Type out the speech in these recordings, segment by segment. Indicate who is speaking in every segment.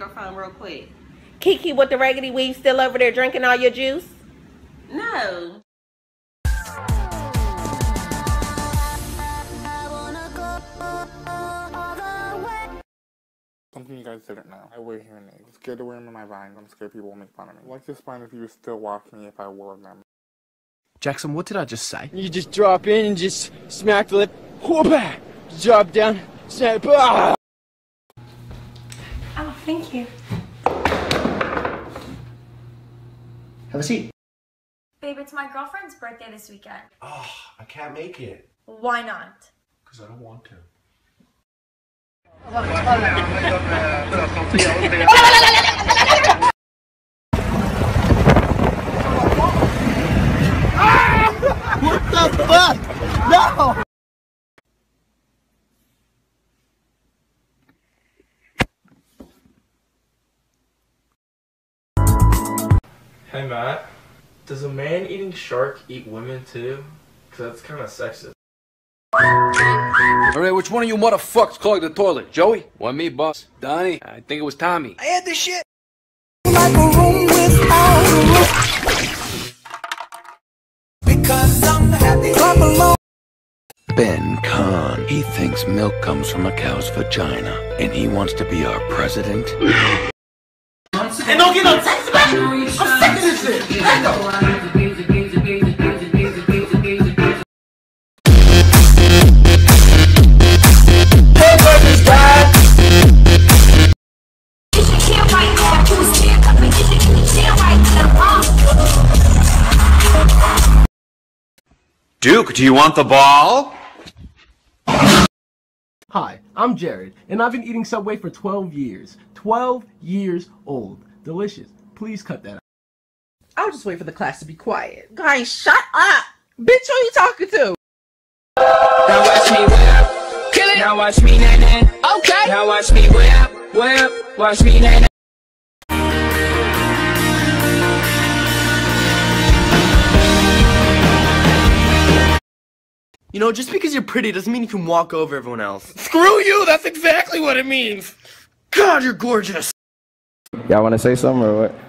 Speaker 1: I'm gonna put you on speakerphone real quick.
Speaker 2: Kiki with the raggedy weave still over there drinking all your juice?
Speaker 1: No.
Speaker 3: Something you guys didn't know. I wear hearing aids. I'm scared to wear them in my vines. I'm scared people will make fun of me. I'd like to find if you would still watch me if I wore them.
Speaker 4: Jackson, what did I just say?
Speaker 5: You just drop in and just smack the lip. Whoop! Drop down. Snap. Ah!
Speaker 6: Thank you.
Speaker 7: Have a seat.
Speaker 6: Babe, it's my girlfriend's birthday this weekend.
Speaker 7: Oh, I can't make it.
Speaker 6: Why not?
Speaker 7: Because I don't want to.
Speaker 8: Hey Matt, does a man eating shark eat women too? Cause that's kind of sexist.
Speaker 9: Alright, which one of you motherfuckers clogged the toilet? Joey? Why me, boss? Donnie? I think it was Tommy.
Speaker 5: I had this shit.
Speaker 10: Like a room without a roof. Because I'm happy. Clap along.
Speaker 11: Ben Cahn. He thinks milk comes from a cow's vagina, and he wants to be our president.
Speaker 5: And don't get no text back!
Speaker 12: Duke, do you want the ball?
Speaker 4: Hi, I'm Jared, and I've been eating Subway for 12 years. 12 years old. Delicious. Please cut that out.
Speaker 2: I'll just wait for the class to be quiet. Guys, shut up! Bitch, who are you talking to?
Speaker 5: Now watch me whip. Kill it. Now watch me nae nae. Okay. Now watch me whip, whip. Watch me nae nae.
Speaker 13: You know, just because you're pretty doesn't mean you can walk over everyone else.
Speaker 4: Screw you! That's exactly what it means! God, you're gorgeous!
Speaker 14: Y'all want to say something or what?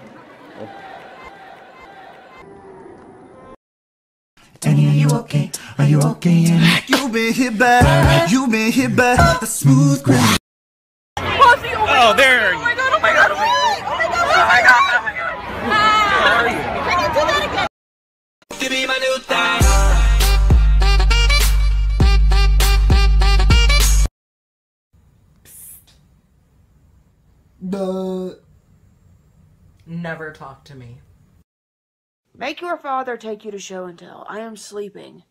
Speaker 10: You okay? Are you okay? And you've been hit by, you've been hit by a smooth criminal.
Speaker 2: Oh my
Speaker 4: Oh, there!
Speaker 2: Oh my god, oh my god, oh my god! Oh my god, oh my god! Oh my god! How are you? Ah, can you do that again?
Speaker 5: To be my new thing.
Speaker 15: Never talk to me.
Speaker 16: Make your father take you to show and tell. I am sleeping.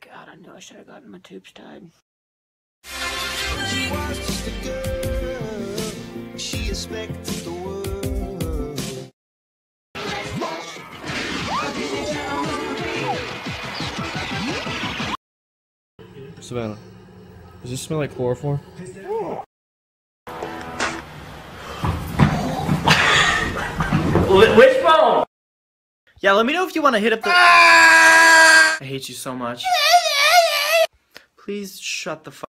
Speaker 16: God, I knew I should have gotten my tubes tied.
Speaker 10: She expected the world.
Speaker 13: Savannah, does this smell like chloroform?
Speaker 5: Which phone?
Speaker 13: Yeah, let me know if you want to hit up the. Ah! I hate you so much. Please shut the fuck.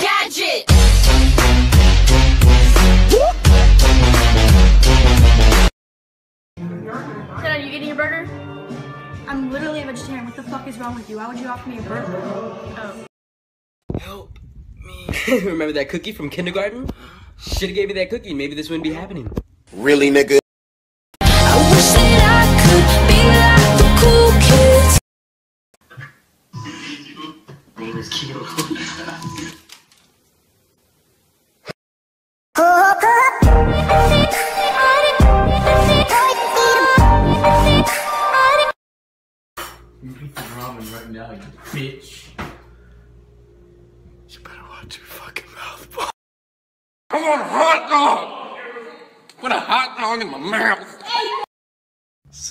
Speaker 6: Gadget! Dad, are you getting your burger? I'm literally a vegetarian. What the fuck is wrong with you? Why would you offer me a burger? Oh.
Speaker 5: Help me. Remember that cookie from kindergarten? Should've gave me that cookie. Maybe this wouldn't be happening.
Speaker 11: Really, nigga?
Speaker 5: Name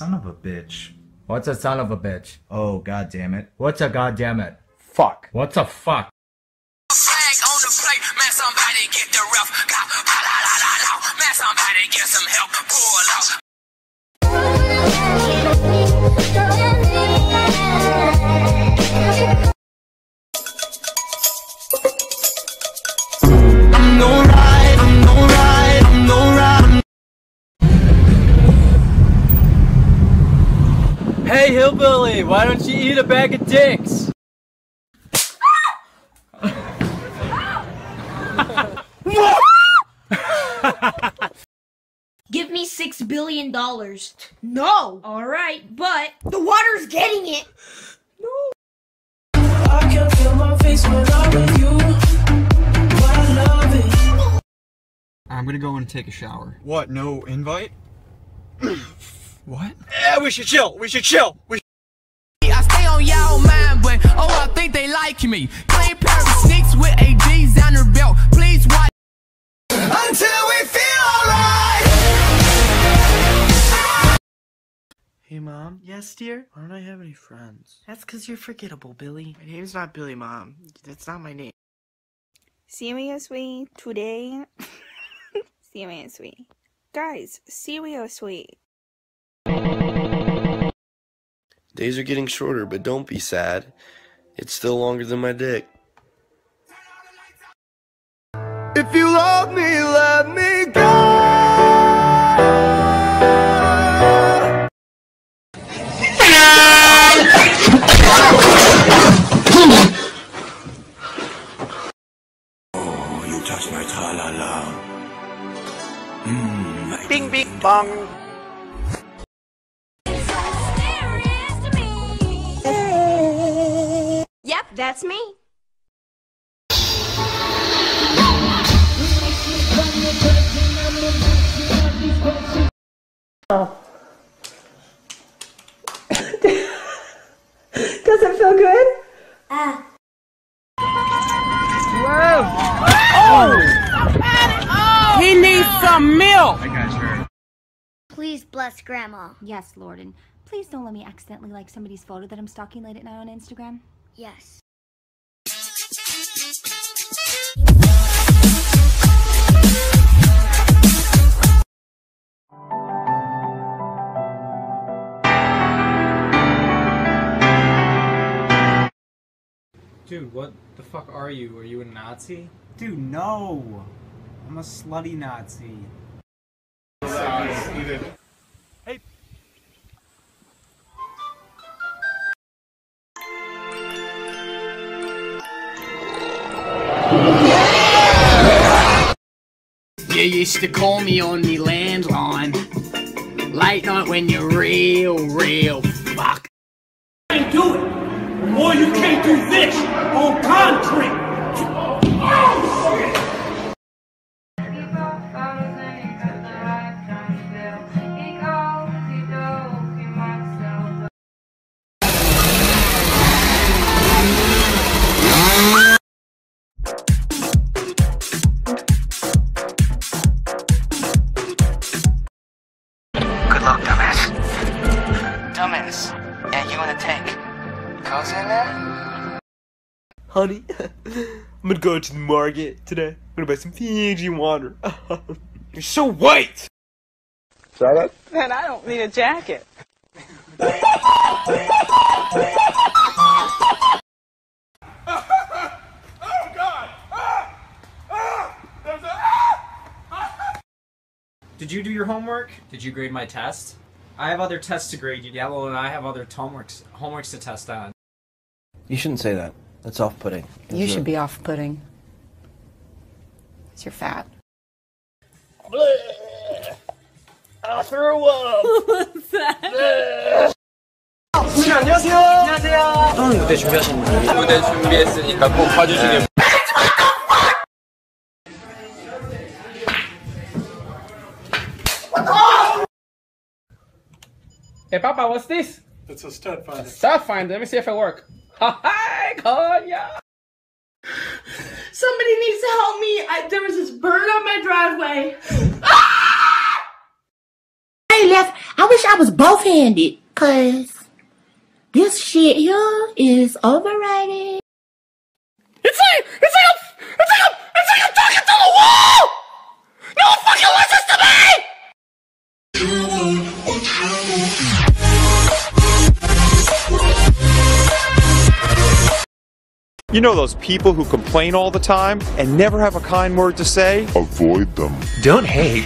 Speaker 17: Son of a bitch. What's a son of a bitch? Oh, god damn it. What's a god damn it?
Speaker 4: Fuck.
Speaker 17: What's a fuck?
Speaker 18: Hey, hillbilly, why don't you eat a bag of dicks?
Speaker 19: Give me six billion dollars. No. All right, but the water's getting it.
Speaker 6: I can feel my face when I'm with you. I
Speaker 20: am gonna go in and take a shower.
Speaker 21: What? No invite? what?
Speaker 20: Yeah, we should chill. We should chill. We
Speaker 5: I stay on y'all mind, but oh, I think they like me. Clean pair of sneaks with AGs on their belt. Please watch.
Speaker 6: Until we feel alright.
Speaker 22: Hey, Mom. Yes, dear? Why don't I have any friends? That's because you're forgettable, Billy. My name's not Billy, Mom. That's not my name.
Speaker 16: Seriously, today? Seriously. Guys, seriously.
Speaker 23: Days are getting shorter, but don't be sad. It's still longer than my dick.
Speaker 6: If you love me, let me go.
Speaker 11: Oh, you touch my tra-la-la. Mmm,
Speaker 6: Bing, bing, bong.
Speaker 16: That's me.
Speaker 24: Does it feel good?
Speaker 16: Ah.
Speaker 5: He needs some milk.
Speaker 25: Please bless Grandma. Yes, Lord, and please don't let me accidentally like somebody's photo that I'm stalking late at night on Instagram. Yes.
Speaker 13: Dude, what the fuck are you? Are you a Nazi?
Speaker 26: Dude, no. I'm a slutty Nazi.
Speaker 13: Hey.
Speaker 5: You used to call me on me landline. Late night when you're real, real fuck.
Speaker 6: can't do it. Or you can't do this on concrete.
Speaker 20: Honey, I'm gonna go to the market today. I'm gonna buy some Fiji water. You're so white!
Speaker 6: Shut up.
Speaker 27: Then I don't need a jacket.
Speaker 28: Did you do your homework? Did you grade my test? I have other tests to grade you, Yellow, and I have other homeworks homeworks to test on.
Speaker 22: You shouldn't say that. That's off-putting.
Speaker 29: You should be off putting. Because you're fat.
Speaker 6: I threw up.
Speaker 27: What's that?
Speaker 6: 안녕하세요. 안녕하세요.
Speaker 20: 또는 무대 준비하신 분이
Speaker 30: 무대 준비했으니까 꼭 봐주시길
Speaker 18: Hey, Papa, what's this?
Speaker 31: It's a stud finder.
Speaker 18: Stud finder. Let me see if it work. Hi, Konya.
Speaker 19: Somebody needs to help me. I, there was this bird on my driveway. Ah!
Speaker 32: Hey, left. I wish I was both handed, cause this shit here is overrated.
Speaker 33: You know those people who complain all the time and never have a kind word to say? Avoid them. Don't hate.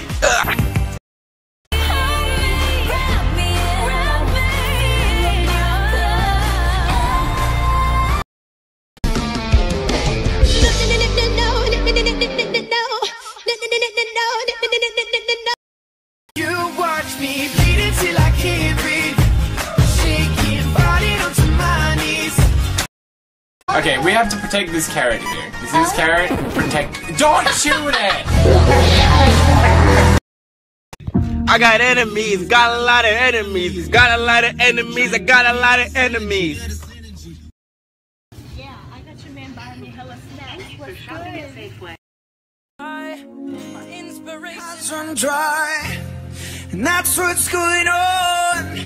Speaker 34: We have to protect this carrot here. You see this carrot? Protect. Don't shoot it!
Speaker 35: I got enemies, got a lot of enemies, got a lot of enemies, I got a lot of enemies.
Speaker 36: Yeah, I got your man buying me hella snacks. What's good?
Speaker 37: Eyes run dry, and that's what's going on.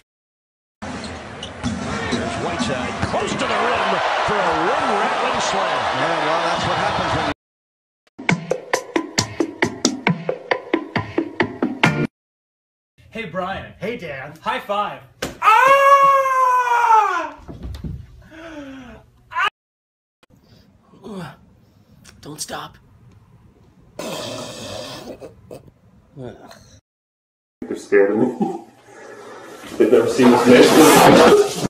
Speaker 38: Whiteside close to the rim for a rim-rattling slam. Yeah, well, that's what happens when you
Speaker 17: Hey, Brian. Hey, Dan. High five. Ah!
Speaker 39: Don't stop.
Speaker 22: They're scared of me. They've never seen this nation.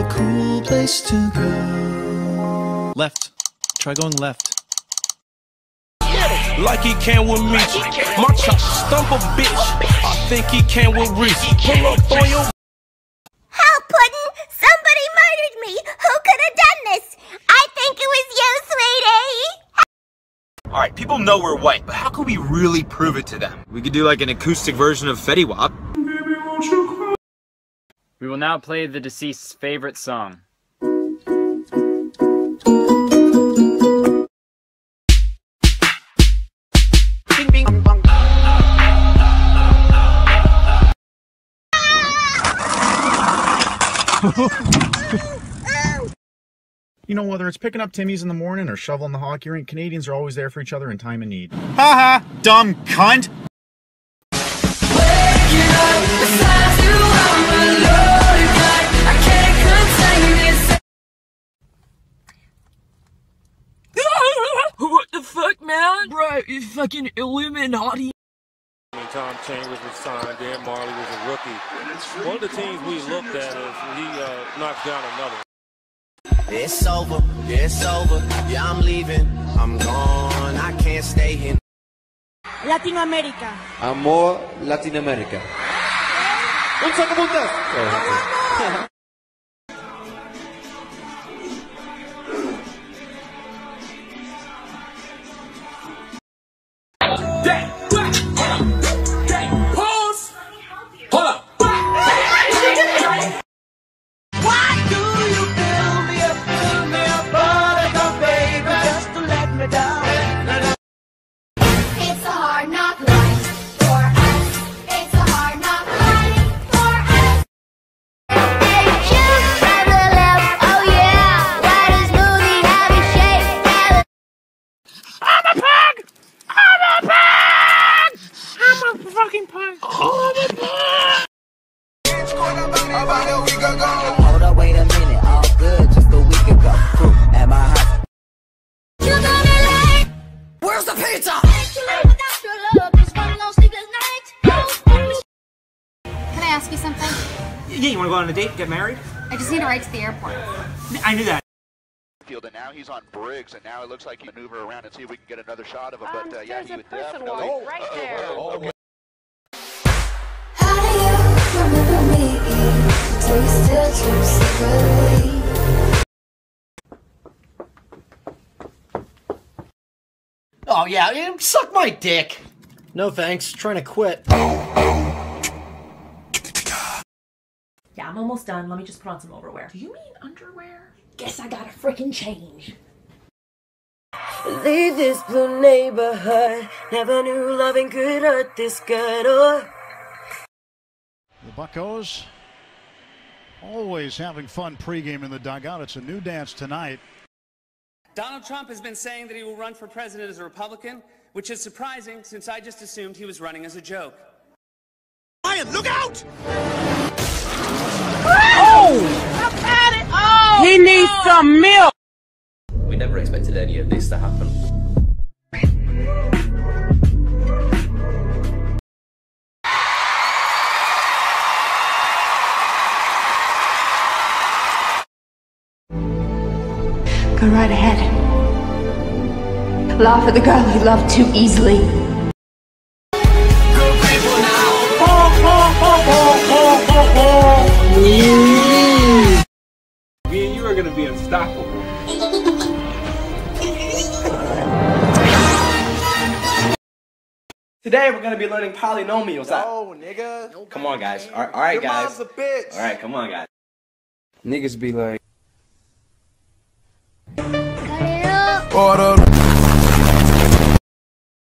Speaker 37: I a cool place to go.
Speaker 40: Left. Try going left.
Speaker 35: Like he can with me. My chop stump a bitch. I think he can with Reese. Pull up on your
Speaker 10: Help, Puddin'! Somebody murdered me! Who could have done this? I think it was you, sweetie!
Speaker 41: Alright, people know we're white, but how can we really prove it to them? We could do like an acoustic version of Fetty Wap.
Speaker 42: We will now play the deceased's favorite song.
Speaker 43: You know, whether it's picking up Timmy's in the morning or shoveling the hockey rink, Canadians are always there for each other in time of need.
Speaker 40: Haha, dumb cunt.
Speaker 44: Fucking Illuminati.
Speaker 45: When Tom Chambers was signed, Dan Majerle was a rookie. One of the teams we looked at is he uh, knocked down another.
Speaker 37: It's over, it's over. Yeah, I'm leaving. I'm gone. I can't stay here.
Speaker 36: Latinoamérica.
Speaker 46: Amor Latinoamérica.
Speaker 37: Un sacapuntas. Pause.
Speaker 32: Now he's on Briggs, and now it looks like he maneuver around and see if we can get another shot of him. but uh, yeah, he would definitely. Oh, right there. Oh, okay.
Speaker 10: Remember me till you still true secretly.
Speaker 39: Oh yeah, yeah, suck my dick. No thanks. Trying to quit.
Speaker 47: Yeah, I'm almost done. Let me just put on some overwear. Do you mean underwear? Guess I gotta frickin' change.
Speaker 48: Leave this blue neighborhood. Never knew loving could hurt this good. Oh.
Speaker 49: The Buckos always having fun pregame in the dugout. It's a new dance tonight.
Speaker 50: Donald Trump has been saying that he will run for president as a Republican, which is surprising since I just assumed he was running as a joke.
Speaker 37: Ryan, look out! Oh! He needs some milk!
Speaker 51: We never expected any of this to happen.
Speaker 10: Go right ahead. Laugh at the girl you love too easily.
Speaker 52: Today we're gonna be learning polynomials.
Speaker 10: No, nigga.
Speaker 52: Come on, guys. All right, all right
Speaker 10: Your
Speaker 52: guys.
Speaker 10: mom's a bitch.
Speaker 52: All right, come on, guys.
Speaker 53: Niggas be like,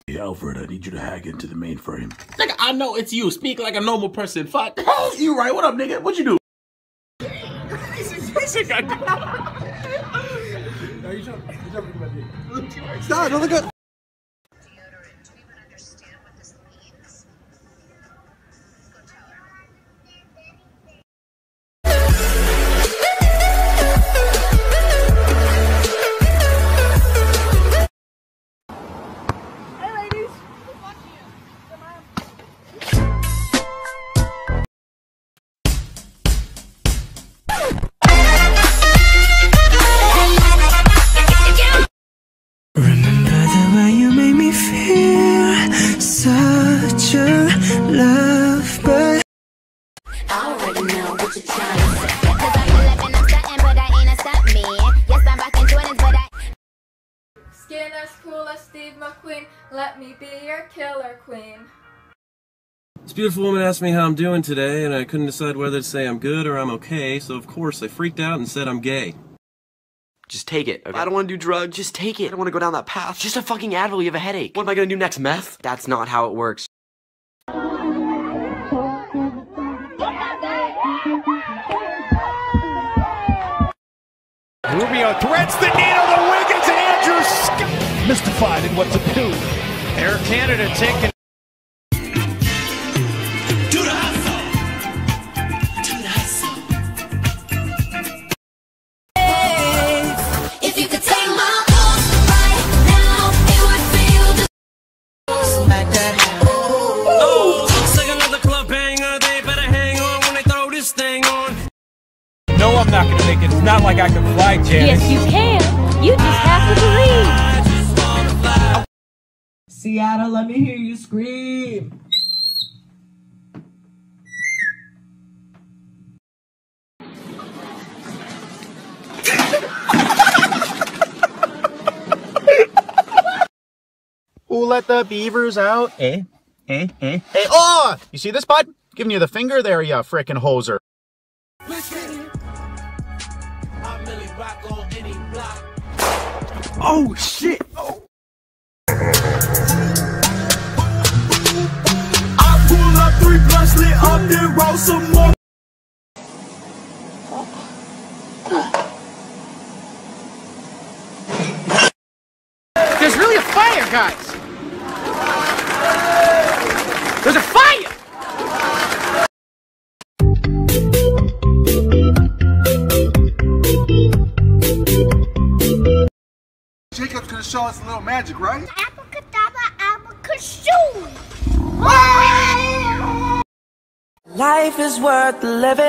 Speaker 54: Hey, Alfred, I need you to hack into the mainframe.
Speaker 55: Nigga, I know it's you. Speak like a normal person. Fuck. Oh, you right. What up, nigga? What you do?
Speaker 10: Stop, don't look up.
Speaker 56: Beautiful woman asked me how I'm doing today, and I couldn't decide whether to say I'm good or I'm okay, so of course I freaked out and said I'm gay.
Speaker 52: Just take it. Okay? I don't want to do drugs. Just take it. I don't want to go down that path. Just a fucking Advil. You have a headache. What am I gonna do next? Meth? That's not how it works.
Speaker 38: Rubio threads the needle to Wiggins and Andrews mystified in what to do. Air Canada taking.
Speaker 28: I'm not gonna make it. It's not like I can fly, Janet.
Speaker 40: Yes, you can. You just have to believe.
Speaker 5: Seattle, let me hear you scream.
Speaker 43: Who let the beavers out? Eh? Eh? Eh? Eh? Oh! You see this, bud? Giving you the finger there, you frickin' hoser.
Speaker 54: Oh shit!
Speaker 57: I pull up three blunts lit up, roll some more.
Speaker 58: There's really a fire, guys.
Speaker 10: Show us a little magic, right?
Speaker 57: life is worth living.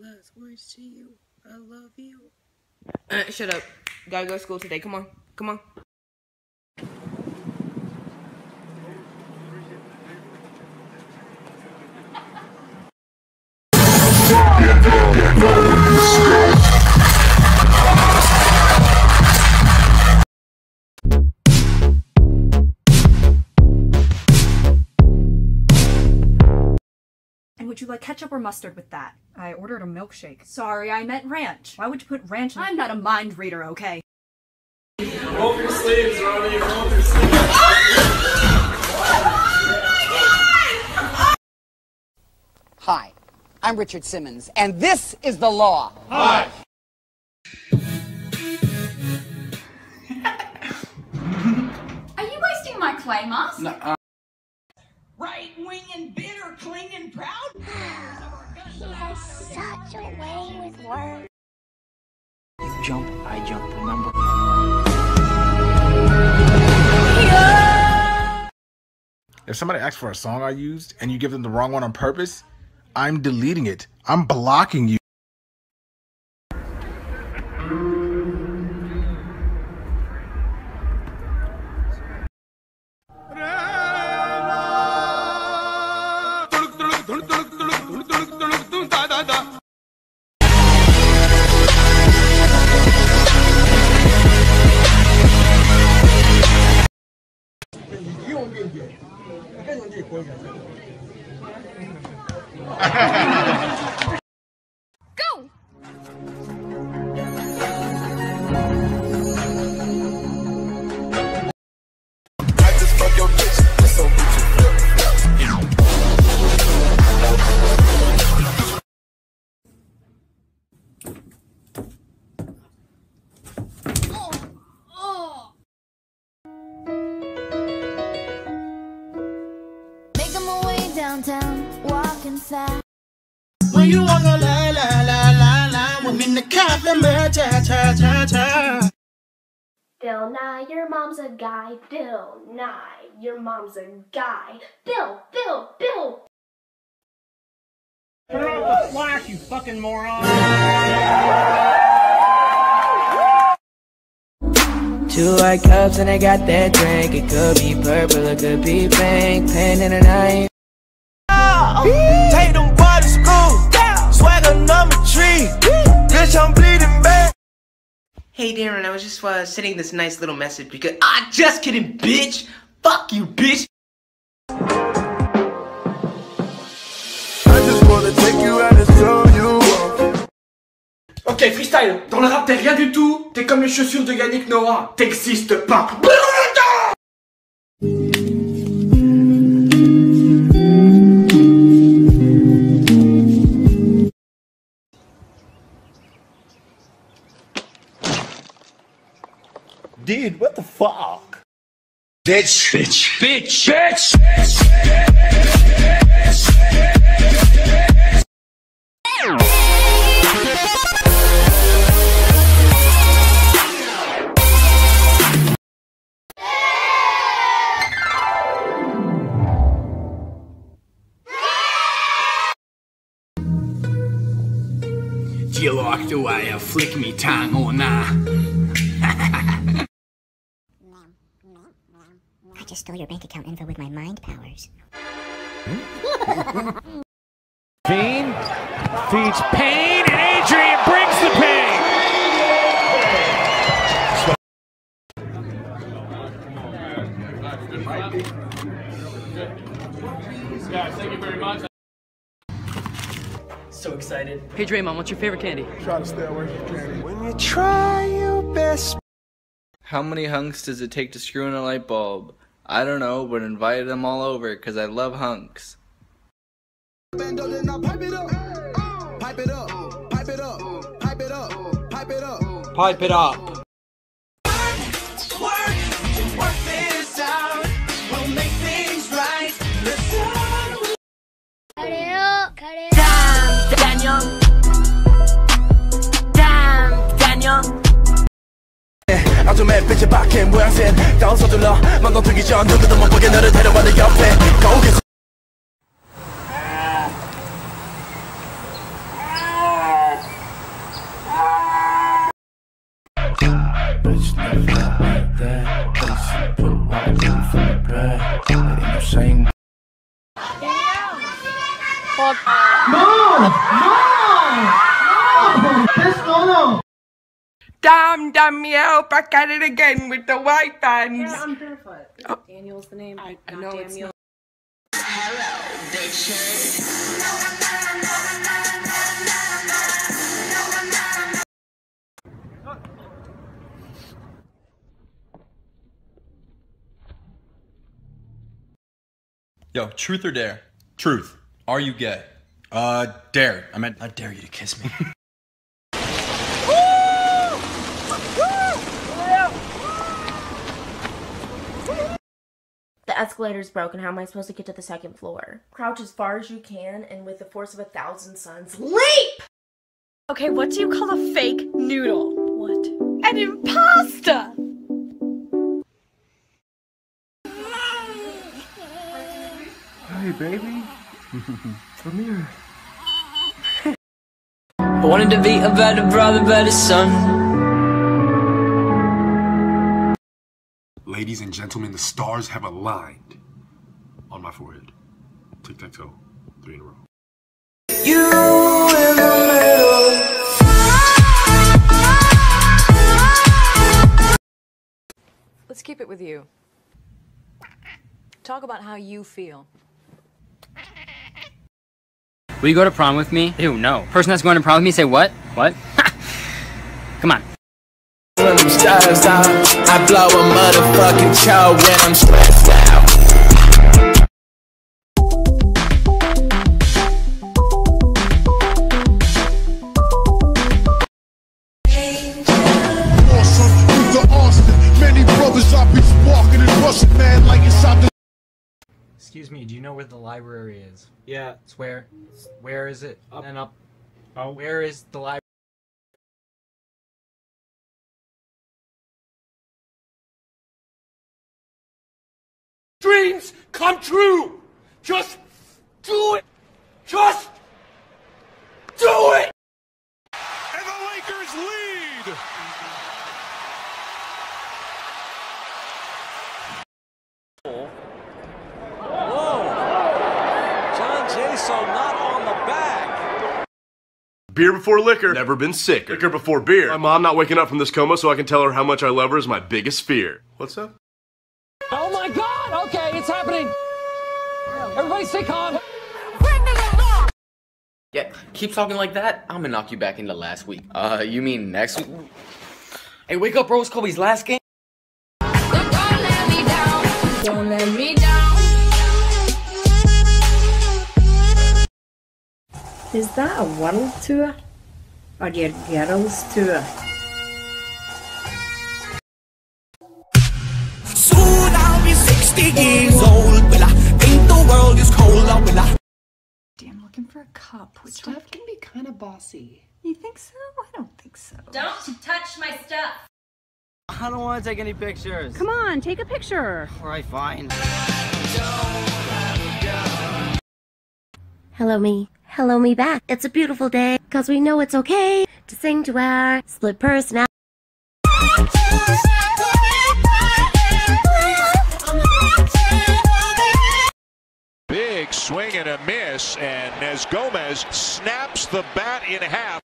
Speaker 40: Last words to you. I love you. Uh, shut up. Gotta go to school today. Come on. Come on.
Speaker 59: Would you like ketchup or mustard with that? I ordered a milkshake. Sorry, I meant ranch. Why would you put ranch in I'm not a mind reader, okay?
Speaker 28: Roll your sleeves, Ronnie. Roll your sleeves.
Speaker 13: Hi, I'm Richard Simmons, and this is the law.
Speaker 28: Hi.
Speaker 59: Are you wasting my clay mask?
Speaker 28: Nuh-uh.
Speaker 57: Right wing and bitter, cling and proud.
Speaker 60: He has such a way with words.
Speaker 13: You jump, I jump, remember?
Speaker 10: If somebody asks for a song I used and you give them the wrong one on purpose, I'm deleting it. I'm blocking you.
Speaker 61: Downtown, walking fast.
Speaker 22: When you walk a line, line, line, line, line, with me the compliment, cha, cha, cha, cha.
Speaker 62: Bill Nye, your mom's a guy. Bill Nye, your mom's a guy. Bill, Bill, Bill.
Speaker 63: Turn off the flash, you fucking moron.
Speaker 64: Two white cups and I got that drink. It could be purple, it could be pink. Pain in the night.
Speaker 10: Take them boys to school. Swagger number three. Bitch, I'm bleeding bad.
Speaker 65: Hey Darren, I was just uh, sending this nice little message because ah, just kidding, bitch. Fuck you, bitch.
Speaker 10: I just wanna take you out and show you.
Speaker 66: Ok, freestyle. Dans le rap, t'es rien du tout. T'es comme les chaussures de Yannick Noah. T'existes pas.
Speaker 17: Dude, what the fuck?
Speaker 10: Bitch. Bitch. Bitch. Bitch.
Speaker 67: Do you like the way I flick me tongue or nah?
Speaker 40: Stole your bank account info with my mind powers.
Speaker 38: Fiend feeds pain, and Adrian brings the pain.
Speaker 68: Guys, thank you very much.
Speaker 65: So excited.
Speaker 38: Hey Draymond, what's your favorite candy?
Speaker 10: Try to stay away from candy. When you try your best.
Speaker 69: How many hunks does it take to screw in a light bulb? I don't know, but invited them all over because I love hunks.
Speaker 10: Bando, then I pipe it up. Pipe it up. 아줌의 빛이 박힌 모양새 다운 서둘러 맘동 들기 전 누구도 못 보게 너를 데려와 내 옆에 거기서
Speaker 17: Bitch, never like that. Pussy, put my roof for the bread. Ain't no saying
Speaker 65: Damn, Danielle, back at it again with the white bands. I'm barefoot. Daniel's the name. I, I know it's not. Hello, bitches.
Speaker 70: Yo, truth or dare? Truth. Are you gay?
Speaker 71: Uh, dare. I meant I dare you to kiss me.
Speaker 72: escalator's broken. How am I supposed to get to the second floor? Crouch as far as you can and with the force of a thousand suns, leap!
Speaker 73: Okay, what do you call a fake noodle? What? An imposter!
Speaker 17: Hey, baby. Come here.
Speaker 40: I wanted to be a better brother, better son.
Speaker 74: Ladies and gentlemen, the stars have aligned on my forehead. Tic tac toe, three in a row.
Speaker 10: You in the middle.
Speaker 75: Let's keep it with you. Talk about how you feel.
Speaker 76: Will you go to prom with me? Ew, no. Person that's going to prom with me, say what? What? Come on.
Speaker 77: When I'm stressed out, I blow a motherfucking choke when I'm stressed out.
Speaker 38: Awesome, through the Austin. Many brothers I be walking and rushing, man, like inside the.
Speaker 28: Excuse me, do you know where the library is? Yeah. It's where? Where is it? Up. And up. Oh. Where is the library?
Speaker 77: Come true. Just do it. Just do it.
Speaker 38: And the Lakers lead.
Speaker 78: John Jaso not on the bag.
Speaker 79: Beer before liquor. Never been sick. Liquor before beer. My mom not waking up from this coma so I can tell her how much I love her is my biggest fear. What's up?
Speaker 78: My God! Okay, it's happening. Everybody, stay calm.
Speaker 80: Yeah, keep talking like that. I'm gonna knock you back into last week. Uh, you mean next week? Hey, wake up, bro. It's Kobe's last game.
Speaker 81: Don't let me down.
Speaker 82: Is that a world tour? Or your girls tour?
Speaker 77: 50 years old. Will I think the world is cold will I?
Speaker 83: Damn, looking for a cup. Which
Speaker 84: stuff can be kind of bossy.
Speaker 83: You think so? I don't think so.
Speaker 40: Don't touch my stuff.
Speaker 76: I don't want to take any pictures.
Speaker 40: Come on, take a picture.
Speaker 76: All right, fine.
Speaker 32: Hello me. Hello me back. It's a beautiful day, cause we know it's okay to sing to our split personality.
Speaker 38: Swing and a miss, and as Gomez snaps the bat in half.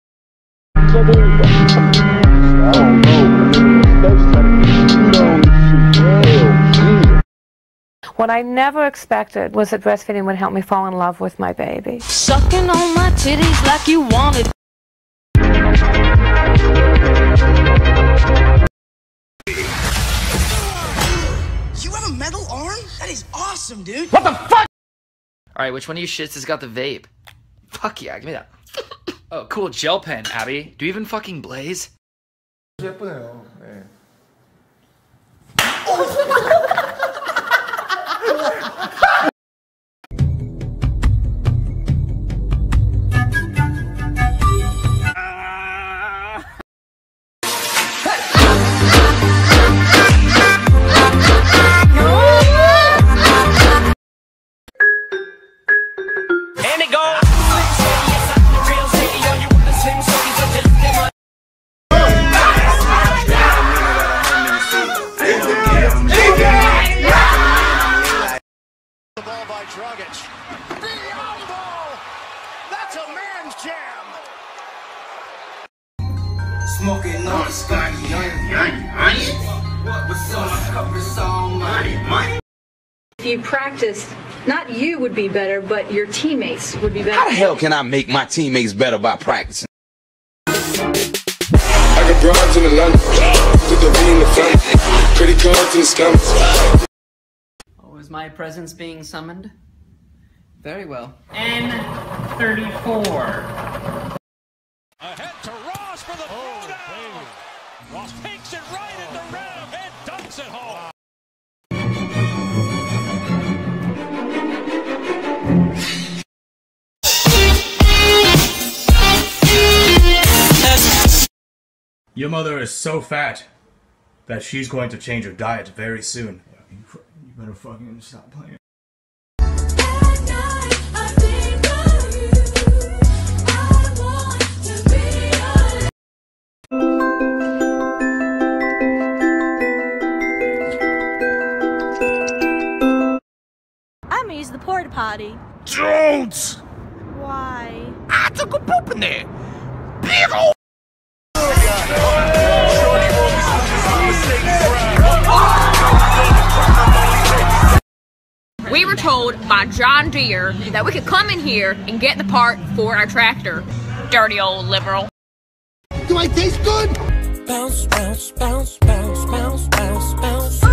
Speaker 75: What I never expected was that breastfeeding would help me fall in love with my baby.
Speaker 40: Sucking on my titties like you wanted.
Speaker 85: You have a metal arm? That is awesome, dude.
Speaker 76: What the fuck? Alright, which one of you shits has got the vape? Fuck yeah, give me that. Oh, cool gel pen, Abby. Do you even fucking blaze?
Speaker 37: 예쁘네요. 네.
Speaker 75: would be better, but your teammates would be better.
Speaker 86: How the hell can I make my teammates better by practicing?
Speaker 22: I got broads in Atlanta, to the V in the front, credit cards in the scams.
Speaker 76: Oh, is my presence being summoned? Very well.
Speaker 87: N34.
Speaker 38: Ahead to Ross for the oh, throwdown. Ross takes it right at the rim and dunks it home.
Speaker 17: Your mother is so fat that she's going to change her diet very soon. You better fucking stop playing.
Speaker 40: I'm gonna use the porta potty.
Speaker 77: Don't!
Speaker 40: Why?
Speaker 77: I took a poop in there. Big ol'
Speaker 40: told by John Deere that we could come in here and get the part for our tractor. Dirty old liberal.
Speaker 22: Do I taste good?
Speaker 10: Bounce, bounce, bounce, bounce, bounce, bounce, bounce.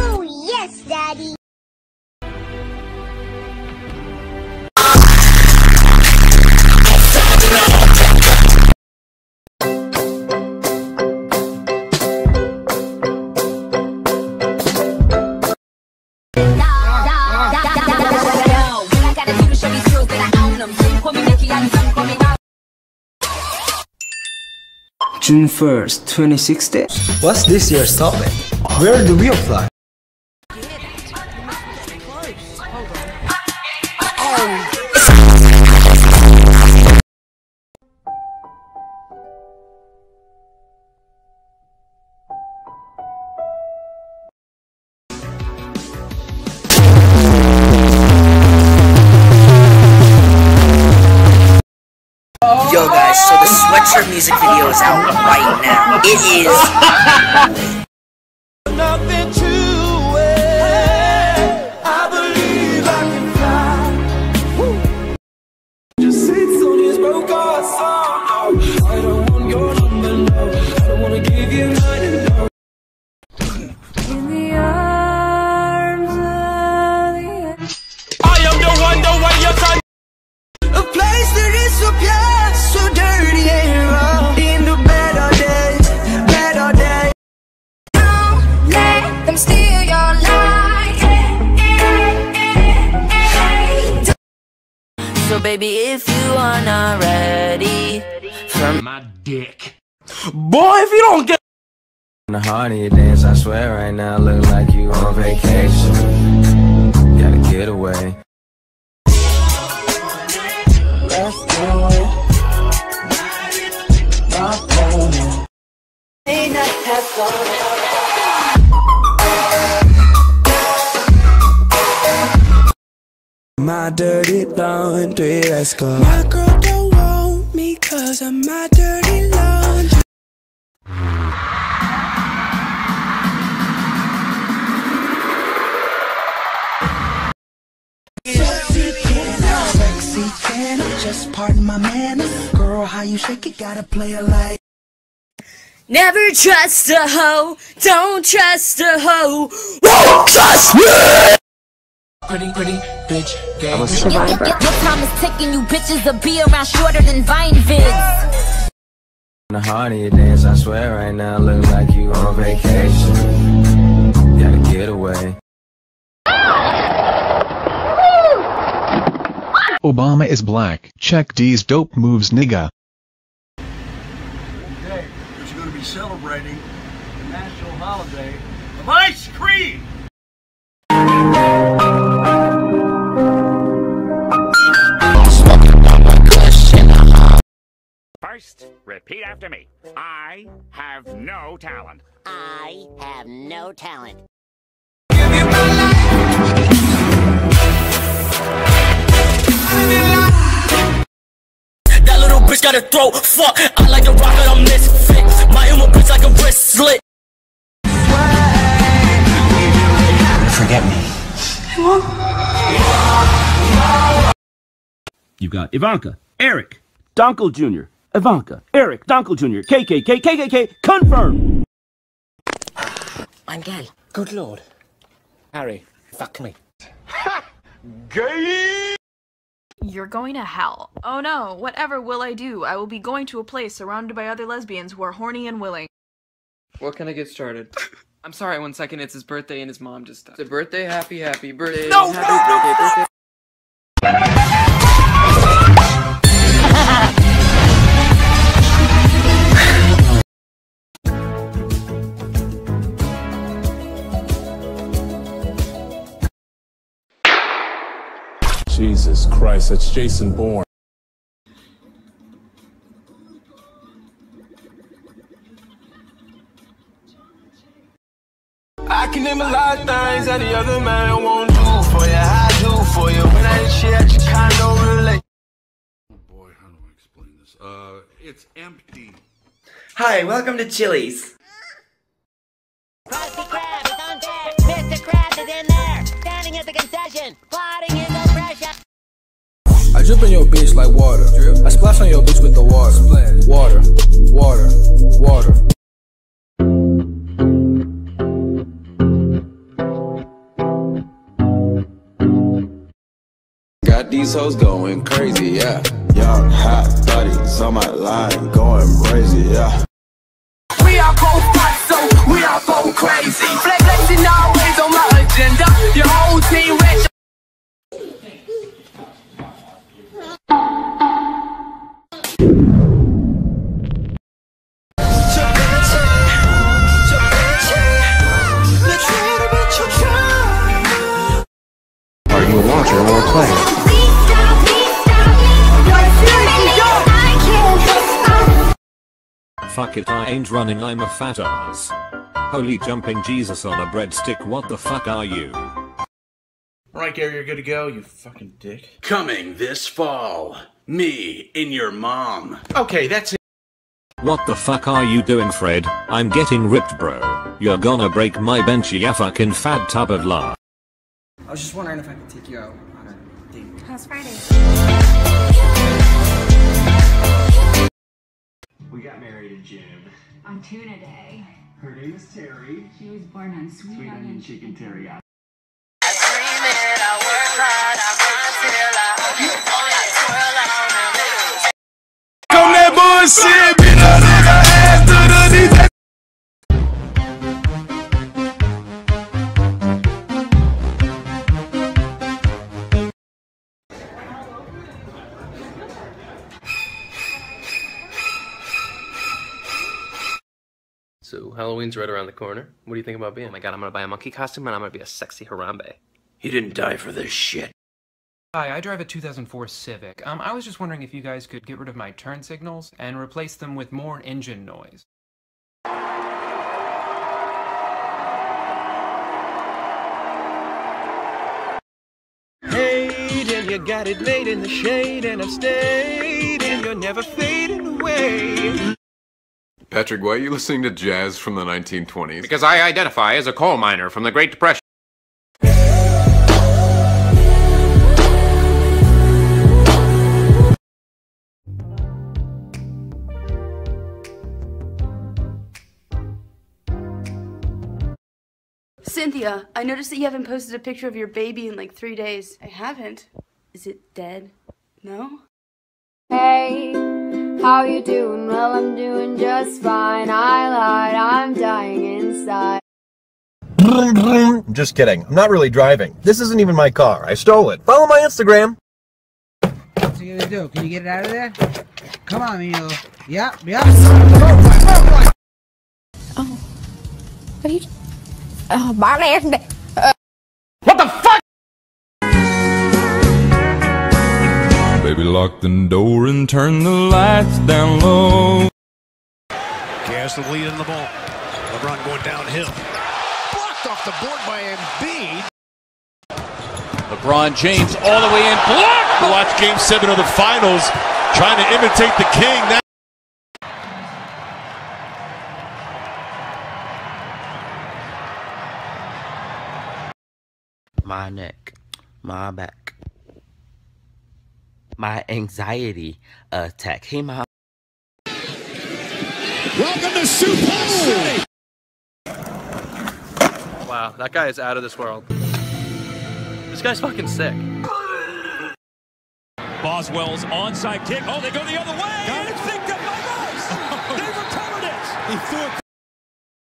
Speaker 53: June 1st, 2016.
Speaker 39: What's this year's topic? Where do we apply?
Speaker 88: Music video is out right now. It is baby, if you are not ready for
Speaker 39: my dick.
Speaker 10: Boy, if you don't get
Speaker 53: The harder you dance, I swear right now, look like you on vacation. Gotta get away.
Speaker 10: Let's do it. Rock on it. May
Speaker 53: My dirty laundry, let's go.
Speaker 10: My girl don't want me cause of my dirty laundry.
Speaker 22: Sexy can just pardon my manners. Girl, how you shake it, gotta play it like.
Speaker 40: Never trust a hoe. Don't trust a hoe. Won't trust me.
Speaker 10: Pretty, pretty bitch, gay.
Speaker 53: I'm a
Speaker 40: Your,
Speaker 53: survivor.
Speaker 40: your time is ticking. You bitches will be around shorter than Vine vids.
Speaker 53: The harder you dance, I swear right now, look like you on vacation. Gotta get away.
Speaker 89: Obama is black. Check these dope moves, nigga.
Speaker 90: Today, we're going to be celebrating the national holiday of ice
Speaker 91: First, repeat after me. I have no talent.
Speaker 92: I have no talent.
Speaker 10: That little bitch got a throat. Fuck, I like to rock it on misfit. My humor bitch like a wrist slit.
Speaker 93: Forget me.
Speaker 94: You've got Ivanka, Eric, Donkel Jr., Ivanka, Eric, Donkel Jr., KKK, KKK, confirm!
Speaker 92: I'm gay.
Speaker 93: Good lord. Harry, fuck me. Ha!
Speaker 90: Gay!
Speaker 59: You're going to hell. Oh no, whatever will I do? I will be going to a place surrounded by other lesbians who are horny and willing.
Speaker 95: What can I get started? I'm sorry, one second. It's his birthday and his mom just died. It's a birthday, happy, happy birthday.
Speaker 10: No,
Speaker 95: happy
Speaker 10: no,
Speaker 95: birthday, birthday.
Speaker 96: Jesus Christ, that's Jason Bourne.
Speaker 10: I can name a lot of things that the other man won't do for you. I do for you. When I ain't shit, you kinda don't relate.
Speaker 97: Uh, it's empty.
Speaker 88: Hi, welcome to Chili's.
Speaker 92: Mr. Krabs is in there. Danny Plotting at the concession. Plotting in the pressure.
Speaker 98: I drip in your bitch like water. I splash on your bitch with the water. Water, water, water.
Speaker 37: Got these hoes going crazy, yeah. Young, hot buddies on my line, going crazy, yeah.
Speaker 10: We are both hot, so we are both crazy.
Speaker 99: Fuck it, I ain't running, I'm a fat ass. Holy jumping Jesus on a breadstick, what the fuck are you?
Speaker 55: Right, Gary, you're good to go, you fucking dick.
Speaker 54: Coming this fall, me in your mom.
Speaker 55: Okay, that's it.
Speaker 99: What the fuck are you doing, Fred? I'm getting ripped, bro. You're gonna break my bench, ya fucking fat tub of lard.
Speaker 39: I was just wondering if I could take you out on a date.
Speaker 59: How's Friday?
Speaker 100: We got married in June.
Speaker 101: On Tuna Day.
Speaker 100: Her name is Terry.
Speaker 101: She was born on Sweet,
Speaker 100: Sweet
Speaker 101: Onion
Speaker 100: onion chicken teriyaki.
Speaker 10: Come that bullshit,
Speaker 51: Halloween's right around the corner. What do you think about being? Oh my god, I'm gonna buy a monkey costume and I'm gonna be a sexy Harambe.
Speaker 54: He didn't die for this shit.
Speaker 75: Hi, I drive a 2004 Civic. Um, I was just wondering if you guys could get rid of my turn signals and replace them with more engine noise.
Speaker 10: Hate and you got it made in the shade and I've stayed and you're never fading away.
Speaker 102: Patrick, why are you listening to jazz from the 1920s?
Speaker 91: Because I identify as a coal miner from the Great Depression.
Speaker 40: Cynthia, I noticed that you haven't posted a picture of your baby in like three days. I haven't. Is it dead? No?
Speaker 103: Hey, how you doing? Well, I'm doing just fine. I lied, I'm dying inside.
Speaker 104: Just kidding. I'm not really driving. This isn't even my car. I stole it. Follow my Instagram.
Speaker 105: What's he gonna do? Can you get it out of there? Come on, Milo. Yep, yep. Oh.
Speaker 103: Oh, oh, what are you? Oh, Marley.
Speaker 96: Baby, lock the door and turn the lights down low.
Speaker 106: Cavs the lead in the ball. LeBron going downhill. Blocked off the board by Embiid.
Speaker 38: LeBron James all the way in. Blocked! Watch game seven of the finals. Trying to imitate the king. Now
Speaker 107: my neck, my back, my anxiety attack. Hey, mom.
Speaker 38: Welcome to Sioux Falls.
Speaker 51: Wow, that guy is out of this world. This guy's fucking sick.
Speaker 38: Boswell's onside kick. Oh, they go the other way. Got it. Picked up by Rice. they recovered it. He threw it